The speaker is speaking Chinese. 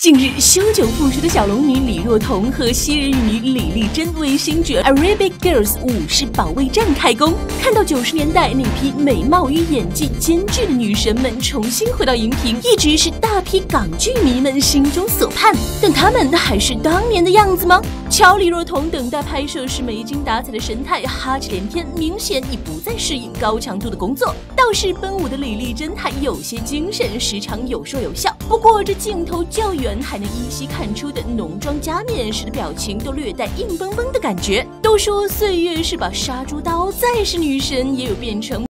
近日，修久复出的小龙女李若彤和昔日玉女李丽珍为新剧《Arabic Girls》武士保卫战开工。看到九十年代那批美貌与演技兼具的女神们重新回到荧屏，一直是大批港剧迷们心中所盼。他们还是当年的样子吗？乔李若彤等待拍摄时没精打采的神态，哈气连篇，明显已不再适应高强度的工作。倒是奔五的李丽珍还有些精神，时常有说有笑。不过这镜头较远。还能依稀看出的浓妆加面时的表情都略带硬绷绷的感觉。都说岁月是把杀猪刀，再是女神也有变成。